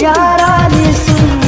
Tiara nisso